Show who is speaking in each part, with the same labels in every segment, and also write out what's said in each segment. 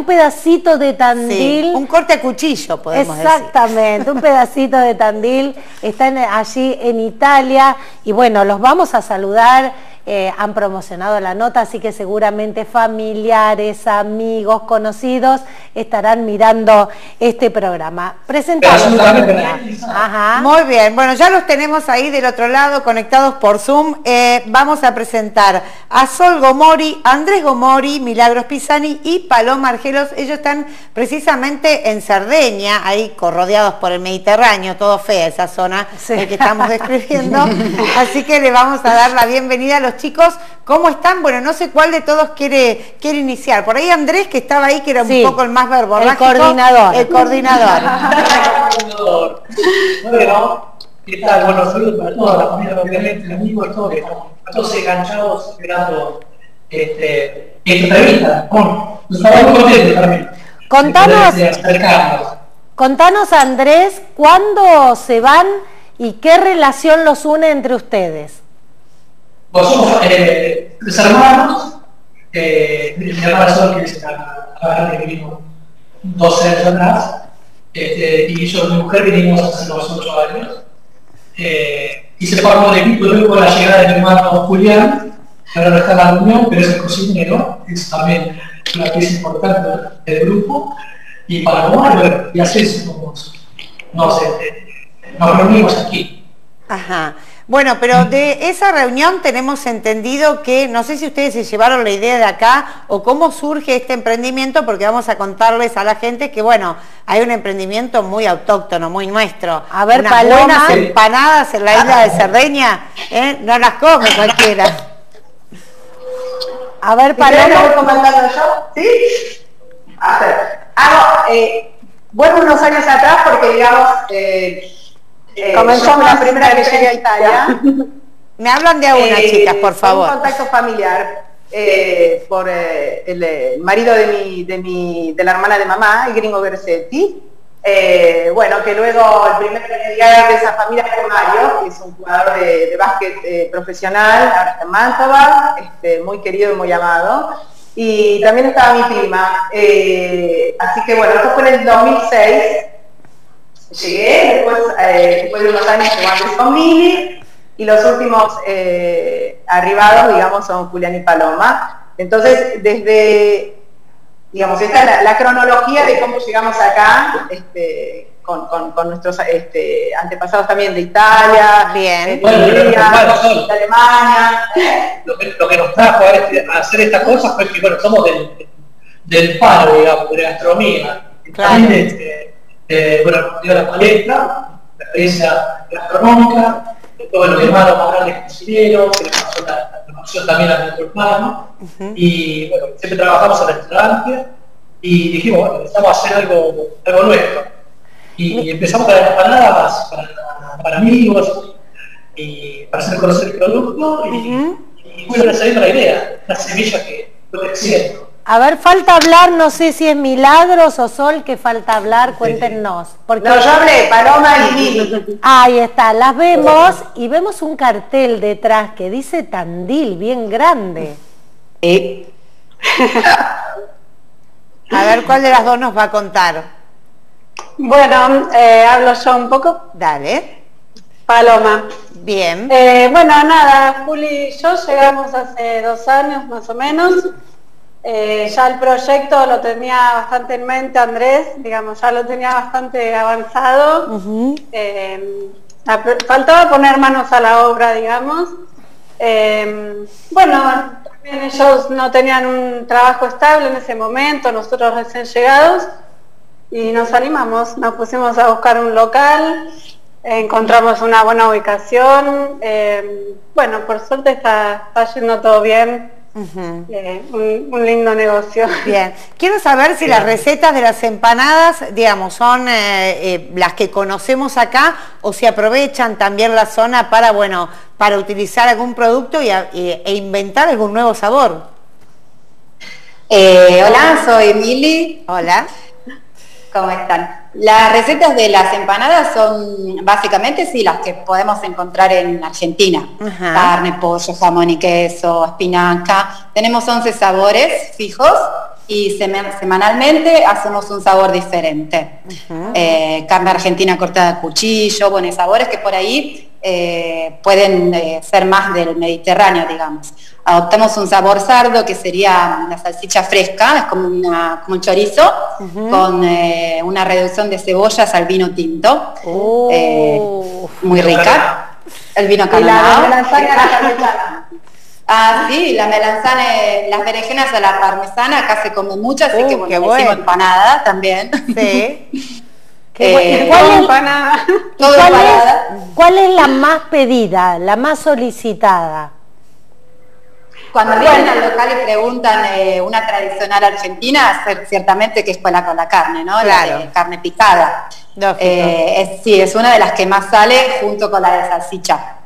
Speaker 1: un pedacito de Tandil.
Speaker 2: un corte a cuchillo, podemos
Speaker 1: Exactamente, un pedacito de Tandil. Están allí en Italia y bueno, los vamos a saludar eh, han promocionado la nota, así que seguramente familiares, amigos, conocidos estarán mirando este programa. Presentamos.
Speaker 2: Muy bien, bueno, ya los tenemos ahí del otro lado, conectados por Zoom. Eh, vamos a presentar a Sol Gomori, Andrés Gomori, Milagros Pisani y Paloma Argelos. Ellos están precisamente en Cerdeña, ahí rodeados por el Mediterráneo, todo fea esa zona que estamos describiendo. Así que le vamos a dar la bienvenida a los chicos, ¿cómo están? Bueno, no sé cuál de todos quiere, quiere iniciar. Por ahí Andrés, que estaba ahí, que era un poco el más verbo.
Speaker 1: El coordinador.
Speaker 2: El coordinador.
Speaker 3: bueno, ¿qué tal? Bueno, saludos para toda la familia, obviamente, amigos, todos que estamos todos enganchados esperando este, esta entrevista. Bueno, estamos muy contentos también.
Speaker 1: Contanos, contanos Andrés, ¿cuándo se van y qué relación los une entre ustedes?
Speaker 3: Somos eh, tres hermanos, mi hermana Sol, que es la, la que vino 12 años atrás, este, y yo, mi mujer, vinimos hace unos 8 años. Eh, y se formó el equipo luego con la llegada de mi hermano Julián, que ahora no está en la reunión, pero es el cocinero, es también una pieza importante del grupo. Y para comer, y así es como nos, este, nos reunimos aquí.
Speaker 2: Ajá. Bueno, pero de esa reunión tenemos entendido que, no sé si ustedes se llevaron la idea de acá o cómo surge este emprendimiento, porque vamos a contarles a la gente que, bueno, hay un emprendimiento muy autóctono, muy nuestro.
Speaker 1: A ver,
Speaker 2: Unas buenas empanadas en la isla de Cerdeña, ¿eh? no las come cualquiera.
Speaker 4: A ver, Paloma. voy comentando yo? ¿Sí? A ver, hago, eh, bueno, unos años atrás porque, digamos, eh,
Speaker 2: eh, Comenzamos la primera que llegué a Italia. Me hablan de a una, eh, chicas, por favor.
Speaker 4: Un contacto familiar eh, por el, marido de, mi, de, mi, de la hermana de mamá, el gringo Bersetti. bueno, que luego el primer familiar de esa familia fue Mario, que es un jugador de, básquet profesional en Mantova, este, muy querido y muy amado. Y también estaba mi prima. así que bueno, esto fue en el 2006 llegué, después, eh, después de unos años llegó con Mili, y los últimos eh, arribados, digamos, son Julián y Paloma. Entonces, desde, digamos, esta es la, cronología de cómo llegamos acá, este, con, con, nuestros este, antepasados también de Italia,
Speaker 2: Bien.
Speaker 4: de, Alemania.
Speaker 3: Lo que, lo que, nos trajo a, este, hacer estas cosas fue que, bueno, somos del, del palo, digamos, de la gastronomía. Claro. Este, eh, bueno, dio la palestra, la experiencia gastronómica, todo mi hermano más grande cocinero, que le pasó la, la también a nuestro hermano, y bueno, siempre trabajamos en el restaurante, y dijimos, bueno, necesitamos hacer algo, algo nuestro. Y, empezamos a dar empanadas para, para amigos, y para hacer conocer el producto, y, y bueno, saliendo la idea, la semilla que fue creciendo.
Speaker 1: A ver, falta hablar, no sé si es Milagros o Sol que falta hablar, cuéntenos.
Speaker 4: Porque... No, yo hablé, Paloma y Lili.
Speaker 1: Ahí está, las vemos y vemos un cartel detrás que dice Tandil, bien grande.
Speaker 2: a ver, ¿cuál de las dos nos va a contar?
Speaker 5: Bueno, eh, hablo yo un poco.
Speaker 2: Dale.
Speaker 5: Paloma.
Speaker 2: Bien.
Speaker 5: Eh, bueno, nada, Juli y yo llegamos hace dos años más o menos. Eh, ya el proyecto lo tenía bastante en mente Andrés, digamos, ya lo tenía bastante avanzado. Eh, faltaba poner manos a la obra, digamos. Eh, bueno, también ellos no tenían un trabajo estable en ese momento, nosotros recién llegados, y nos animamos, nos pusimos a buscar un local, encontramos una buena ubicación. bueno, por suerte está, está yendo todo bien un, lindo negocio.
Speaker 2: Bien, quiero saber si las recetas de las empanadas, digamos, son eh, eh, las que conocemos acá o si aprovechan también la zona para, bueno, para utilizar algún producto y, e inventar algún nuevo sabor.
Speaker 6: Eh, hola, soy Mili.
Speaker 2: Hola.
Speaker 6: ¿Cómo están? Las recetas de las empanadas son básicamente sí las que podemos encontrar en Argentina. Carne, pollo, jamón y queso, espinaca. Tenemos 11 sabores fijos y semanalmente hacemos un sabor diferente. Eh, carne argentina cortada a cuchillo, buenos sabores que por ahí eh, pueden eh, ser más del Mediterráneo, digamos. Adoptamos un sabor sardo que sería la salchicha fresca, es como, un chorizo, con una reducción de cebollas al vino tinto, oh. muy rica. El vino Ah, sí, la melanzana, las berenjenas a la parmesana, acá se come mucho, así que uh, bueno, bueno. empanada también. Sí.
Speaker 1: Eh, ¿cuál, es, empanada. ¿Cuál, es, la más pedida, la más solicitada?
Speaker 6: Cuando vienen al local y preguntan eh, una tradicional argentina, ciertamente que es con la, con la carne, ¿no? Claro. La carne picada. Eh, sí, es una de las que más sale junto con la de salchicha.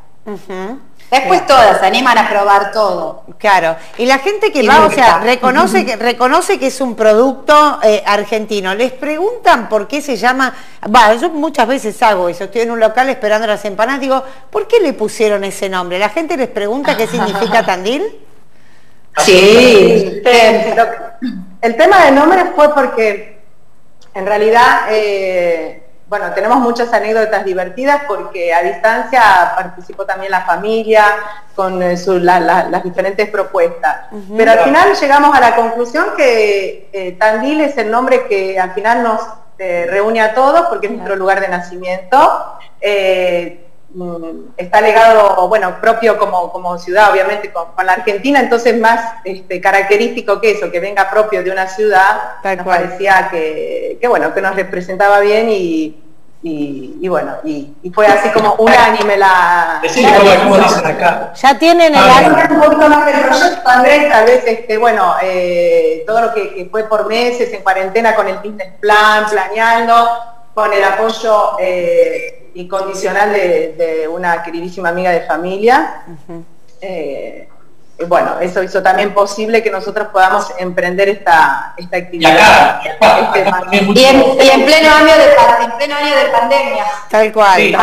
Speaker 6: Después todas se animan a probar todo.
Speaker 2: Claro. Y la gente que va, o sea, reconoce que, reconoce que es un producto eh, argentino. Les preguntan por qué se llama. Va, yo muchas veces hago eso. Estoy en un local esperando las empanadas. Digo, ¿por qué le pusieron ese nombre? La gente les pregunta qué significa Tandil.
Speaker 4: Sí. El tema del nombre fue porque en realidad eh, bueno, tenemos muchas anécdotas divertidas porque a distancia participó también la familia con eh, las diferentes propuestas. Pero al final llegamos a la conclusión que eh, Tandil es el nombre que al final nos eh, reúne a todos porque es nuestro lugar de nacimiento. Está legado, bueno, propio como, ciudad, obviamente, con, la Argentina, entonces más este, característico que eso, que venga propio de una ciudad, nos parecía que, bueno, que nos representaba bien y, bueno, y, fue así como unánime la...
Speaker 1: Ya tienen el
Speaker 4: un poquito más del proyecto, Andrés, tal vez, este, bueno, eh, todo lo que, fue por meses en cuarentena con el business plan, planeando, con el apoyo... Eh, incondicional de, de, una queridísima amiga de familia. Eh, bueno, eso hizo también posible que nosotros podamos emprender esta, esta actividad.
Speaker 6: Y, en, pleno año de, en pleno año de pandemia.
Speaker 2: Tal cual.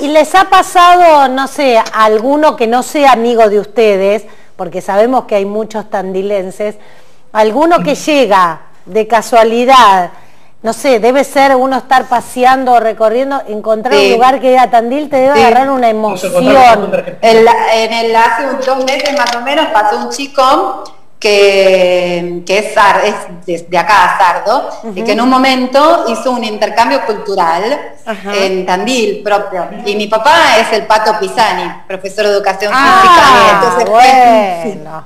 Speaker 1: y, les ha pasado, no sé, alguno que no sea amigo de ustedes, porque sabemos que hay muchos tandilenses, alguno que llega de casualidad no sé, debe ser uno estar paseando o recorriendo, encontrar un lugar que diga Tandil te debe agarrar una emoción.
Speaker 6: En, el hace dos meses más o menos pasó un chico que, es, es de, acá, Sardo, y que en un momento hizo un intercambio cultural en Tandil propio. Y mi papá es el Pato Pisani, profesor de educación
Speaker 1: ah, física. Entonces, bueno.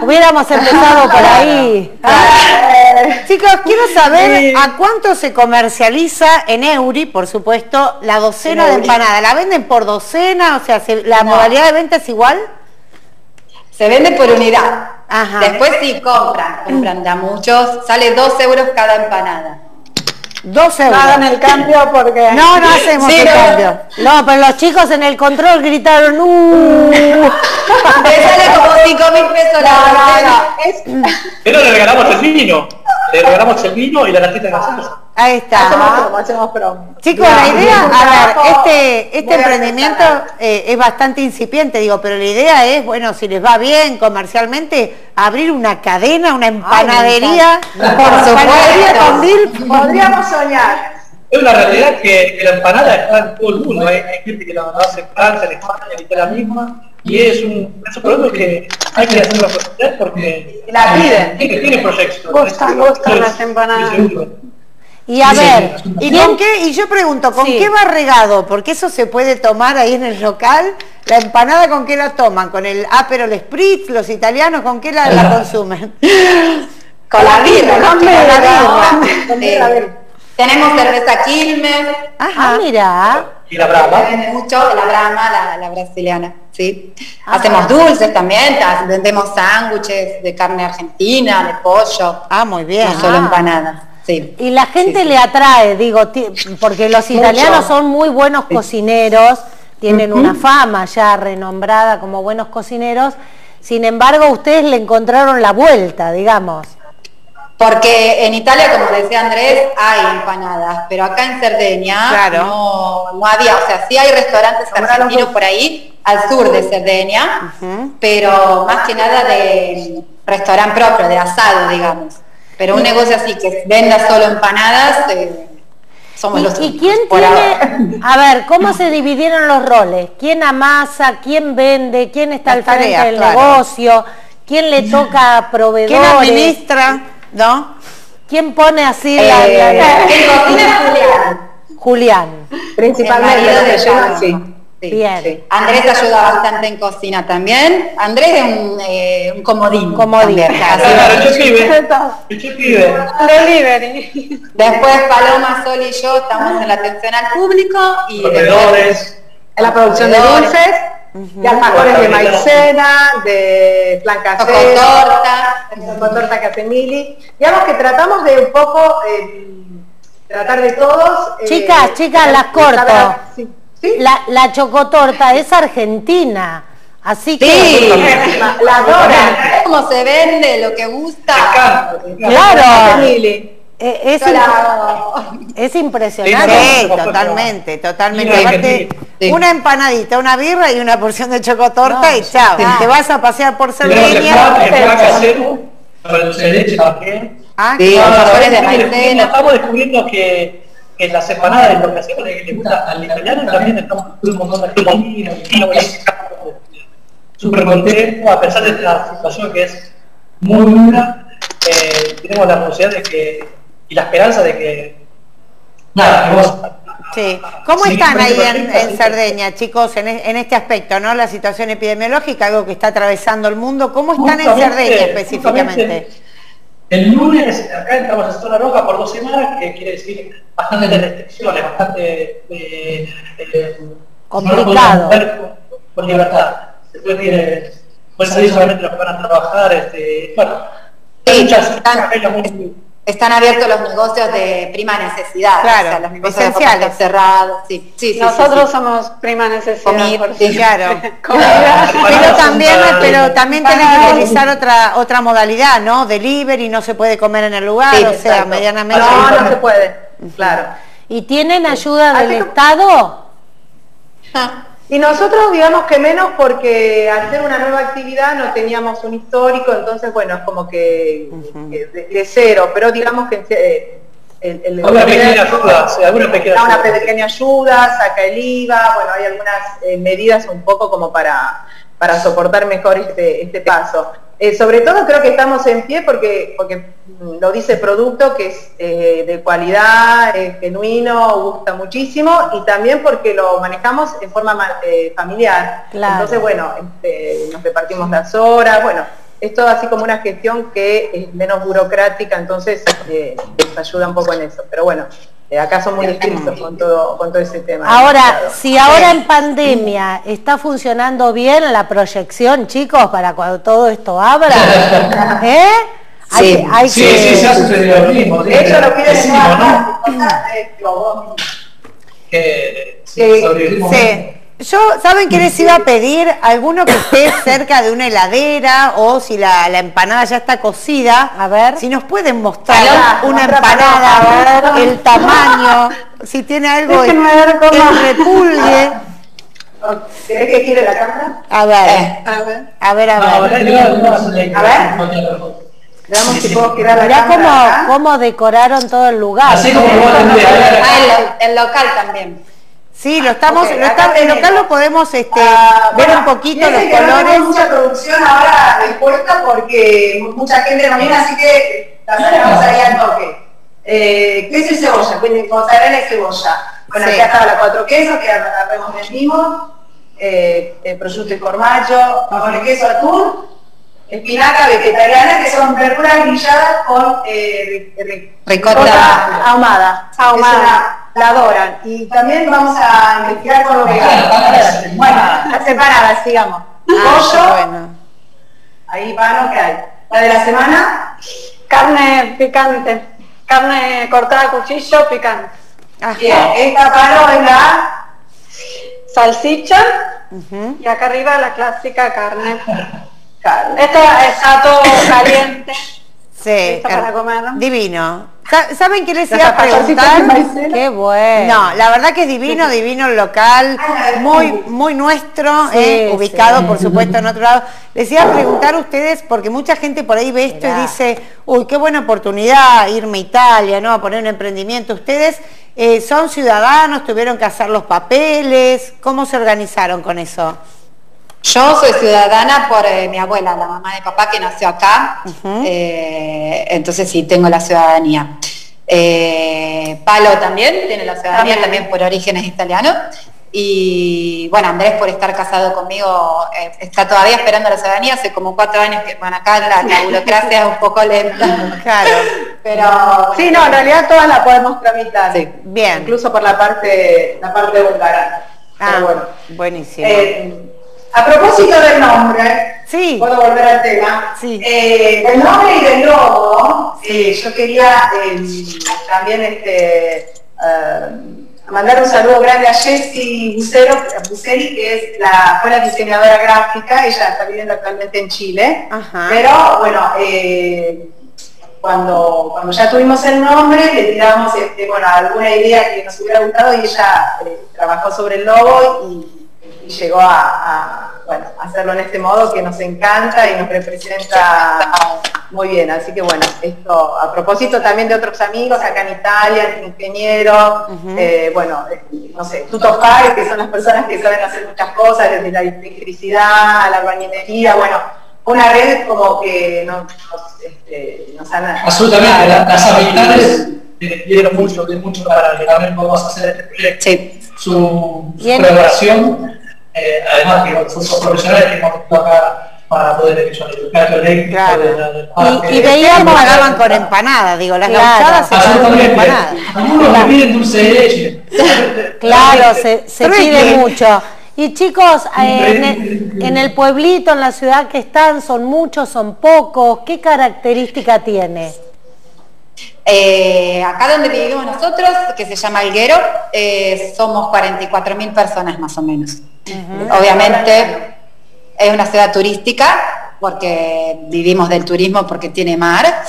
Speaker 1: Hubiéramos empezado por ahí.
Speaker 2: Chicos, quiero saber a cuánto se comercializa en Euri, por supuesto, la docena de empanadas. ¿La venden por docena? O sea, ¿la modalidad de venta es igual?
Speaker 6: Se vende por unidad. Después sí compran, compran ya muchos, sale dos euros cada empanada.
Speaker 1: Dos euros.
Speaker 5: Hagan el cambio porque...
Speaker 1: No, no hacemos el cambio. No, pero los chicos en el control gritaron ¡Uh!
Speaker 6: Me sale como cinco mil pesos la
Speaker 3: Pero le regalamos el vino. Le regalamos el vino y la latita de gaseosa.
Speaker 2: Ahí está.
Speaker 4: Hacemos promo,
Speaker 2: Chicos, la idea, a ver, este, este emprendimiento eh, es bastante incipiente, digo, pero la idea es, bueno, si les va bien comercialmente, abrir una cadena, una empanadería,
Speaker 4: por supuesto. Podríamos soñar.
Speaker 3: Es una realidad que, la empanada está en todo el mundo. Hay, gente que la hace en Francia, en España, en la misma. Y es un, es un producto que hay que hacerlo porque
Speaker 4: la piden.
Speaker 3: Tiene, tiene proyectos.
Speaker 5: Gustan, gustan las empanadas.
Speaker 1: Y a ver,
Speaker 2: ¿y con qué? Y yo pregunto, ¿con qué va regado? Porque eso se puede tomar ahí en el local. La empanada, ¿con qué la toman? ¿Con el Aperol Spritz? ¿Los italianos con qué la, la consumen?
Speaker 6: Con la birra, con la birra. Tenemos cerveza Quilmes.
Speaker 1: Ajá, ah, mira.
Speaker 3: Y la brama.
Speaker 6: Mucho, la brama, la, brasiliana. ¿sí? Hacemos dulces también, vendemos sándwiches de carne argentina, de pollo.
Speaker 2: Ah, muy bien.
Speaker 6: No solo ah. empanadas.
Speaker 1: Y la gente le atrae, digo, porque los italianos son muy buenos cocineros, tienen una fama ya renombrada como buenos cocineros, sin embargo ustedes le encontraron la vuelta, digamos.
Speaker 6: Porque en Italia, como decía Andrés, hay empanadas, pero acá en Cerdeña no, no, había, o sea, sí hay restaurantes argentinos por ahí, al sur de Cerdeña, pero más que nada de restaurante propio, de asado, digamos. Pero un negocio así que venda solo empanadas, eh, somos los
Speaker 1: ¿Y quién tiene, a ver, cómo se dividieron los roles? ¿Quién amasa, quién vende, quién está al frente del negocio, quién le toca a proveedores?
Speaker 2: ¿Quién administra, no?
Speaker 1: ¿Quién pone así la,
Speaker 6: la, Julián.
Speaker 1: Julián.
Speaker 6: Principalmente, sí. Bien. Andrés ayuda bastante en cocina también. Andrés es un, eh, un comodín.
Speaker 1: Comodín.
Speaker 6: Delivery. Después Paloma, Sol y yo estamos en la atención al público y
Speaker 4: en la producción de dulces. De alfajores de maicena, de flan
Speaker 6: torta,
Speaker 4: torta que hace Mili. Digamos que tratamos de un poco eh, tratar de todos.
Speaker 1: Eh, chicas, chicas, las corto. La, la chocotorta es argentina. Así que
Speaker 6: la adora. Cómo se vende, lo que gusta.
Speaker 1: Claro. Eh, es, es, impresionante.
Speaker 2: Sí, totalmente, totalmente. una empanadita, una birra y una porción de chocotorta y chao. Te vas a pasear por Cerdeña.
Speaker 3: Ah, sí, Estamos descubriendo que en las empanadas de lo que hacemos que le gusta al italiano también estamos un montón de gente súper contento a pesar de esta situación que es muy dura eh, tenemos la posibilidad de que y la esperanza de que nada que vos
Speaker 2: Sí. ¿Cómo están ahí en, en, Cerdeña, chicos, en, en, este aspecto, ¿no? La situación epidemiológica, algo que está atravesando el mundo. ¿Cómo están en Cerdeña específicamente?
Speaker 3: El lunes acá entramos en zona roja por dos semanas, que quiere decir bastante restricciones, bastante eh, eh,
Speaker 1: complicado.
Speaker 3: con, libertad. Después tiene, pueden salir solamente los que van a trabajar, este, bueno,
Speaker 6: hay muchas, muy, están abiertos los negocios de prima necesidad,
Speaker 2: claro, o sea, los negocios esenciales
Speaker 6: cerrados. Sí, sí,
Speaker 5: Nosotros somos prima necesidad.
Speaker 2: claro. pero también, pero también tienen que utilizar otra otra modalidad, ¿no? Delivery, no se puede comer en el lugar, o sea, medianamente.
Speaker 4: No, no se puede, claro.
Speaker 1: ¿Y tienen ayuda del Estado?
Speaker 4: Ah. Y nosotros digamos que menos porque al ser una nueva actividad no teníamos un histórico, entonces bueno, es como que, de, cero, pero digamos que eh,
Speaker 3: el, el, una pequeña ayuda,
Speaker 4: alguna pequeña, una pequeña ayuda, saca el IVA, bueno, hay algunas eh, medidas un poco como para, para soportar mejor este, este paso. Eh, sobre todo creo que estamos en pie porque, porque lo dice producto que es eh, de cualidad, es genuino, gusta muchísimo y también porque lo manejamos en forma eh, familiar. Entonces, bueno, este, nos repartimos las horas, bueno, es todo así como una gestión que es menos burocrática, entonces nos ayuda un poco en eso. Pero bueno, acá son muy estrictos con todo, con todo ese tema.
Speaker 1: Ahora, si ahora en pandemia está funcionando bien la proyección, chicos, para cuando todo esto abra, ¿eh?
Speaker 3: Sí, hay, sí, que... sí, se ha sucedido lo mismo.
Speaker 4: Eso lo quiere decir, ¿no?
Speaker 2: Que, sí, sí. Yo, ¿saben qué les iba a pedir? Alguno que esté cerca de una heladera o si la, la empanada ya está cocida.
Speaker 1: A ver.
Speaker 2: Si nos pueden mostrar una empanada, el tamaño, si tiene algo que repulgue.
Speaker 4: ¿Querés que quiere la cámara?
Speaker 2: A ver, a ver, a ver. A ver.
Speaker 4: A ver. Veamos si puedo girar la
Speaker 1: Mirá cómo, cómo, decoraron todo el lugar.
Speaker 3: Así como
Speaker 6: ah, el, el local también.
Speaker 2: Sí, lo estamos, lo está, el local lo podemos este, uh, ver un poquito los colores.
Speaker 4: No mucha producción ahora dispuesta porque mucha gente no viene, así que la sacamos ahí al toque. Eh, queso y cebolla, mozzarella y cebolla. Bueno, sí. acá estaba la cuatro quesos que abbiamo vendimos, eh, el prosciutto y formaggio, con queso atún, espinaca vegetariana, que son verduras grilladas con eh,
Speaker 6: ricota
Speaker 4: ahumada. ahumada la adoran. Y también vamos a investigar con los veganos. Bueno, las separadas, digamos. Ah, Pollo, ahí pano que hay. La de la semana,
Speaker 5: carne picante, carne cortada a cuchillo picante.
Speaker 4: Bien, esta pano es la
Speaker 5: salsicha y acá arriba la clásica carne. carne. Esta está todo caliente.
Speaker 2: Sí, para comer. Divino. ¿Saben qué les iba a preguntar?
Speaker 1: Qué bueno.
Speaker 2: No, la verdad que es divino, divino el local, muy, muy nuestro, eh, ubicado por supuesto en otro lado. Les iba a preguntar a ustedes, porque mucha gente por ahí ve esto y dice, uy, qué buena oportunidad irme a Italia, ¿no? A poner un emprendimiento. Ustedes eh, son ciudadanos, tuvieron que hacer los papeles, ¿cómo se organizaron con eso?
Speaker 6: Yo soy ciudadana por eh, mi abuela, la mamá de papá que nació acá, eh, entonces sí tengo la ciudadanía. Eh, Palo también tiene la ciudadanía, también, por orígenes italianos. Y bueno, Andrés por estar casado conmigo está todavía esperando la ciudadanía, hace como cuatro años que, bueno, acá la, burocracia es un poco lenta.
Speaker 4: Claro. Pero sí, no, en realidad todas la podemos tramitar. Sí. Bien. Incluso por la parte, la parte húngara.
Speaker 2: Ah, bueno. buenísimo.
Speaker 4: A propósito del nombre, sí. puedo volver al tema, sí. eh, del nombre y del logo, eh, yo quería eh, también este, eh, mandar un saludo grande a Jessie Bucero, Buceri, que es la, fue la diseñadora gráfica, ella está viviendo actualmente en Chile, pero bueno, cuando, cuando ya tuvimos el nombre, le tiramos este, bueno, alguna idea que nos hubiera gustado y ella trabajó sobre el logo y llegó a, hacerlo en este modo que nos encanta y nos representa muy bien. Así que bueno, esto a propósito también de otros amigos acá en Italia, el ingeniero, eh, bueno, no sé, Tuto que son las personas que saben hacer muchas cosas, desde la electricidad a la bañinería, bueno, una red como que nos, este, nos han...
Speaker 3: Absolutamente, las amistades dieron mucho, de mucho para que también podamos hacer este proyecto. Sí. Su, su colaboración eh, además que son profesionales que hemos tenido acá para poder educar el claro.
Speaker 2: y, y veíamos pagaban con empanadas, digo, las claro. se pagan con empanadas.
Speaker 3: Algunos que piden dulce de leche.
Speaker 1: claro, se, se pide mucho. Y chicos, eh, en, el, en, el, pueblito, en la ciudad que están, ¿son muchos, son pocos? ¿Qué característica tiene?
Speaker 6: Eh, acá donde vivimos nosotros, que se llama Alguero, eh, somos 44.000 personas más o menos. Obviamente es una ciudad turística porque vivimos del turismo porque tiene mar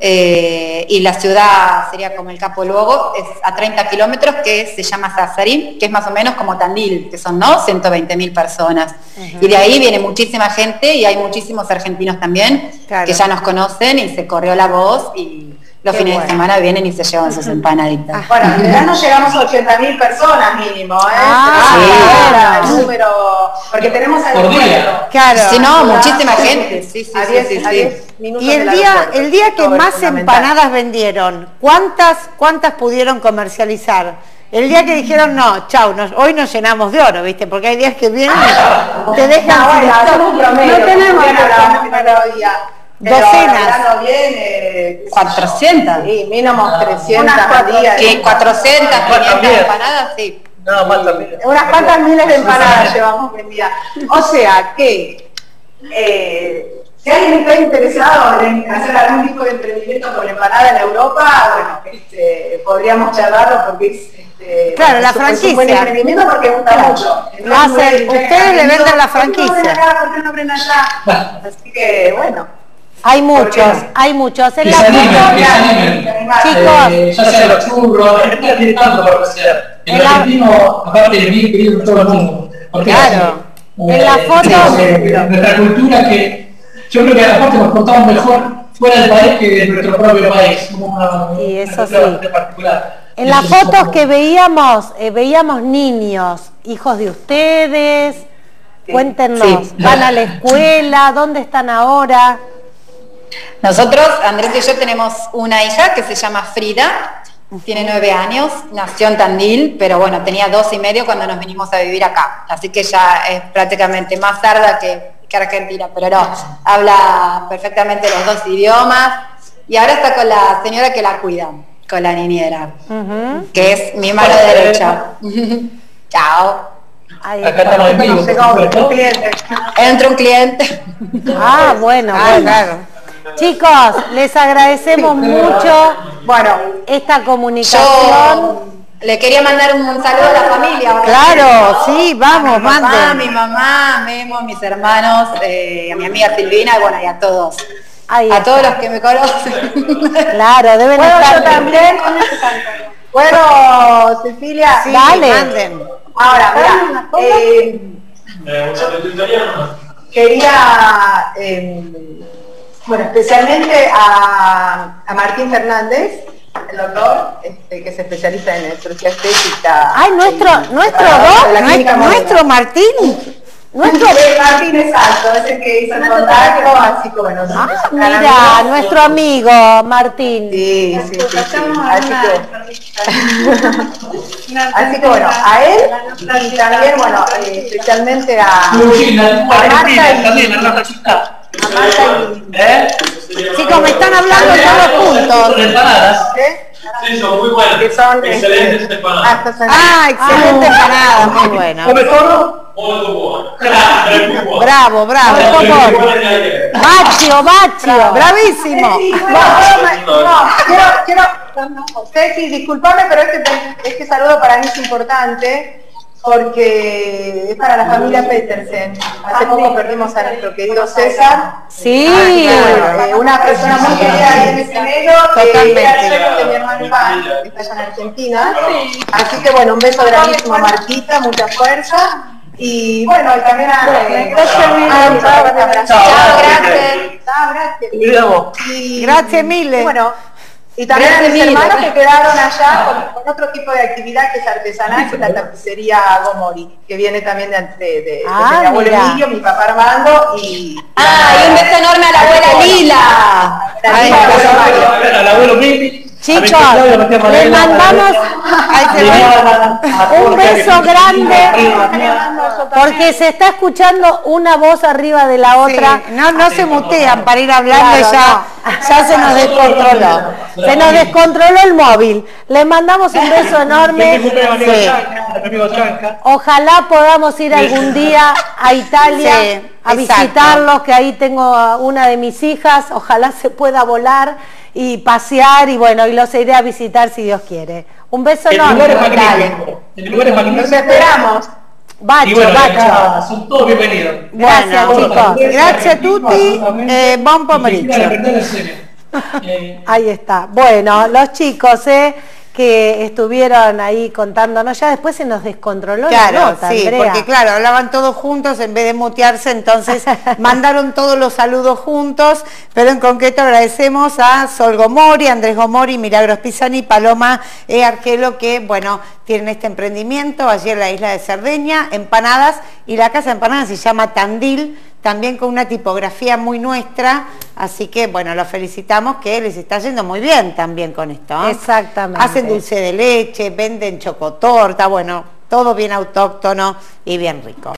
Speaker 6: eh, y la ciudad sería como el Capo Luogo, es a 30 kilómetros que se llama Sazarín, que es más o menos como Tandil, que son ¿no? 120 mil personas. Y de ahí viene muchísima gente y hay muchísimos argentinos también que ya nos conocen y se corrió la voz y los fines de semana vienen y se llevan sus empanaditas.
Speaker 4: Ah, bueno, en verano llegamos a 80.000 personas mínimo, ¿eh? Ah, el número, porque tenemos
Speaker 3: Por día.
Speaker 6: Claro. Si no, muchísima gente. Sí, sí,
Speaker 2: sí, sí, Y el día, el día que más empanadas vendieron, ¿cuántas, cuántas pudieron comercializar? El día que dijeron, no, chau, hoy nos llenamos de oro, ¿viste? Porque hay días que vienen, te dejan...
Speaker 4: No, bueno, no tenemos día.
Speaker 6: Docenas. viene, 400.
Speaker 4: Sí, mínimo 300 días.
Speaker 6: Que 400, 500 empanadas, sí.
Speaker 3: No, más también.
Speaker 4: Unas cuantas miles de empanadas llevamos vendidas. O sea que, eh, si alguien está interesado en hacer algún tipo de emprendimiento con empanada en Europa, bueno, este, podríamos charlarlo porque es este,
Speaker 2: claro, la franquicia. Es un buen
Speaker 4: emprendimiento porque gusta mucho.
Speaker 2: ustedes le venden la franquicia.
Speaker 4: Así que, bueno.
Speaker 1: Hay muchos, hay muchos.
Speaker 3: En la Chicos. Eh, ya sea los churros, tiene tanto por hacer. El argentino, aparte de mí, querido todo el mundo.
Speaker 1: claro. en la
Speaker 3: eh, foto. nuestra cultura que yo creo que aparte nos contamos mejor fuera del país que en nuestro propio país.
Speaker 1: y eso sí. En las fotos que veíamos, eh, veíamos niños, hijos de ustedes. Cuéntenos, ¿van a la escuela? ¿Dónde están ahora?
Speaker 6: Nosotros, Andrés y yo, tenemos una hija que se llama Frida, tiene nueve años, nació en Tandil, pero bueno, tenía dos y medio cuando nos vinimos a vivir acá, así que ya es prácticamente más tarda que, Argentina, pero no, habla perfectamente los dos idiomas y ahora está con la señora que la cuida, con la niñera, que es mi mano derecha. Chao.
Speaker 3: Acá estamos en vivo.
Speaker 6: Entra un cliente.
Speaker 1: Ah, bueno, ah, claro. Chicos, les agradecemos mucho bueno, esta comunicación.
Speaker 6: le quería mandar un saludo a la familia.
Speaker 2: Claro, sí, vamos,
Speaker 6: a mi papá, mi mamá, Memo, mis hermanos, eh, a mi amiga Silvina y bueno, y a todos. a todos los que me conocen.
Speaker 1: claro, deben
Speaker 4: ¿Puedo
Speaker 1: estar...
Speaker 4: yo también? ¿Puedo, Cecilia?
Speaker 2: Sí,
Speaker 1: Dale.
Speaker 2: manden.
Speaker 4: Ahora, mira, eh, quería, eh, bueno, especialmente a, a Martín Fernández, el doctor, este, que es especialista en cirugía estética.
Speaker 1: Ay, nuestro,
Speaker 4: y
Speaker 1: nuestro doc,
Speaker 2: Nuestro, nuestro Martín.
Speaker 1: nuestro...
Speaker 4: Sí, Martín, exacto, es el que hizo el contacto, así que bueno.
Speaker 1: Ah, mira,
Speaker 4: amigos.
Speaker 1: nuestro amigo Martín.
Speaker 4: Sí, sí, sí, sí.
Speaker 5: A
Speaker 4: Así que, así que bueno, a él y también, bueno, eh, especialmente a, a Marta y,
Speaker 3: ¿Eh?
Speaker 2: Chicos, me están hablando todos juntos.
Speaker 3: Empanadas.
Speaker 4: ¿eh?
Speaker 7: Sí, son muy buenas.
Speaker 4: que son
Speaker 7: Excelentes
Speaker 4: este,
Speaker 7: empanadas.
Speaker 4: ah, son-
Speaker 2: Ah, excelente empanada, muy bueno.
Speaker 3: ¿Come
Speaker 7: bueno.
Speaker 2: Bravo, bravo.
Speaker 7: Muy
Speaker 1: favor.
Speaker 7: buena.
Speaker 1: Bacio, Bacio.
Speaker 2: Bravísimo.
Speaker 4: No, no, quiero, quiero, Ceci, disculpame, pero este, este saludo para mí es importante porque es para la familia Petersen. Hace poco perdimos a nuestro querido César.
Speaker 1: Sí.
Speaker 4: Eh, una persona muy querida en ese medio, que
Speaker 2: Totalmente.
Speaker 4: era el sueño de mi hermano Iván, que está allá en Argentina. Así que bueno, un beso grandísimo a Marquita, mucha fuerza. Y bueno, y también a...
Speaker 5: Gracias,
Speaker 3: gracias.
Speaker 4: gracias.
Speaker 2: Mile.
Speaker 4: Bueno, y también a mis hermanos que quedaron allá con, con otro tipo de actividad que es artesanal, que es la tapicería Gomori, que viene también de, de, de- de
Speaker 1: Ah,
Speaker 4: mi abuelo. Emilio, mi papá Armando y...
Speaker 6: Ah, y un beso enorme a la abuela Lila.
Speaker 4: la
Speaker 2: Ay,
Speaker 4: tía
Speaker 2: gracias.
Speaker 4: abuelo Mario.
Speaker 3: Al abuelo Mili.
Speaker 1: Chicos, les mandamos un beso grande porque se está escuchando una voz arriba de la
Speaker 2: Sí,
Speaker 1: otra.
Speaker 2: no, no se mutean para ir hablando
Speaker 1: Claro,
Speaker 2: ya, ya se nos descontroló.
Speaker 1: Se nos descontroló el móvil. Les mandamos un beso enorme.
Speaker 2: Sí.
Speaker 1: Ojalá podamos ir algún día a Italia
Speaker 2: Sí,
Speaker 1: a
Speaker 2: exacto.
Speaker 1: visitarlos, que ahí tengo a una de mis hijas. Ojalá se pueda volar y pasear y bueno, y los iré a visitar si Dios quiere. Un beso
Speaker 3: El lugar es
Speaker 1: enorme.
Speaker 3: magnífico. El lugar es
Speaker 4: Los
Speaker 3: magnífico.
Speaker 4: esperamos.
Speaker 1: Bacho,
Speaker 3: bueno,
Speaker 1: bacho.
Speaker 3: son todos bienvenidos.
Speaker 1: Gracias,
Speaker 2: Bueno,
Speaker 1: chicos.
Speaker 2: Gracias, Tuti. Eh, buon pomeriggio.
Speaker 3: Eh,
Speaker 1: Ahí está. Bueno, los chicos, ¿eh? Que estuvieron ahí contándonos, ya después se nos descontroló la
Speaker 2: Claro,
Speaker 1: nota,
Speaker 2: sí,
Speaker 1: Andrea.
Speaker 2: porque claro, hablaban todos juntos en vez de mutearse, entonces mandaron todos los saludos juntos, pero en concreto agradecemos a Sol Gomori, Andrés Gomori, Milagros Pisani, Paloma e Arquelo, que bueno, tienen este emprendimiento allí en la isla de Cerdeña, empanadas, y la casa de empanadas se llama Tandil, también con una tipografía muy nuestra, así que bueno, los felicitamos que les está yendo muy bien también con esto. ¿eh?
Speaker 1: Exactamente.
Speaker 2: Hacen dulce de leche, venden chocotorta, bueno, todo bien autóctono y bien rico.